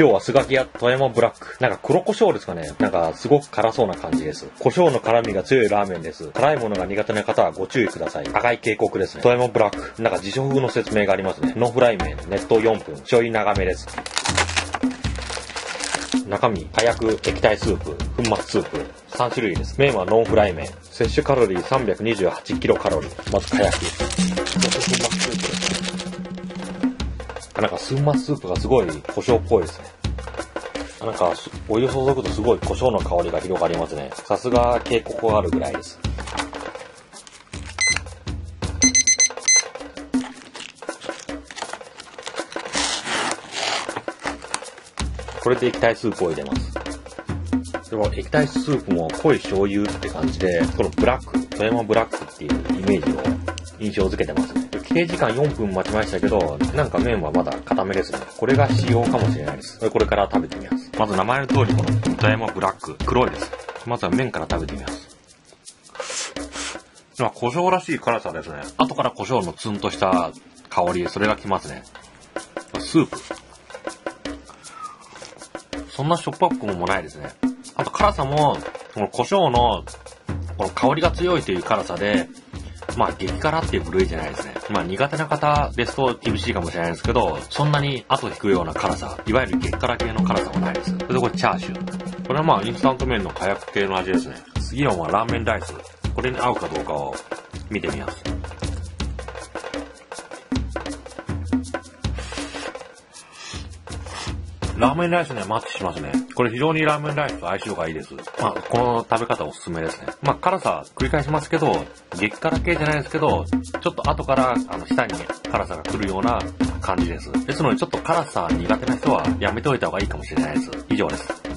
今日は寿がきや富山ブラック。なんか黒胡椒ですかね。なんかすごく辛そうな感じです。胡椒の辛みが強いラーメンです。辛いものが苦手な方はご注意ください。赤い警告ですね。富山ブラック。なんか辞書風の説明がありますね。ノンフライ麺、熱湯4分、ちょい長めです。中身、かやく、液体スープ、粉末スープ、3種類です。麺はノンフライ麺。摂取カロリー328キロカロリー。まずかやく。そして粉末スープです。なんか、粉末スープがすごい胡椒っぽいですね。なんか、お湯を注ぐとすごい胡椒の香りが広がりますね。さすが警告があるぐらいです。これで液体スープを入れます。でも液体スープも濃い醤油って感じで、このブラック、富山ブラックっていうイメージを印象づけてますね。規定時間4分待ちましたけど、なんか麺はまだ固めですね。これが仕様かもしれないです。これから食べてみます。まず名前の通りこの富山ブラック、黒いです。まずは麺から食べてみます。まあ、胡椒らしい辛さですね。後から胡椒のツンとした香り、それがきますね。スープ。そんなしょっぱくもないですね。あと辛さも、この胡椒の、この香りが強いという辛さで、まあ激辛っていう部類じゃないですね。まあ苦手な方ですと厳しいかもしれないですけど、そんなに後引くような辛さ、いわゆる激辛系の辛さはないです。それでこれチャーシュー。これはまあインスタント麺の火薬系の味ですね。次はまあラーメンライス。これに合うかどうかを見てみます。ラーメンライスね、マッチしますね。これ非常にラーメンライスと相性がいいです。まあ、この食べ方おすすめですね。まあ、辛さ繰り返しますけど、激辛系じゃないですけど、ちょっと後から、あの、下に辛さが来るような感じです。ですので、ちょっと辛さ苦手な人はやめておいた方がいいかもしれないです。以上です。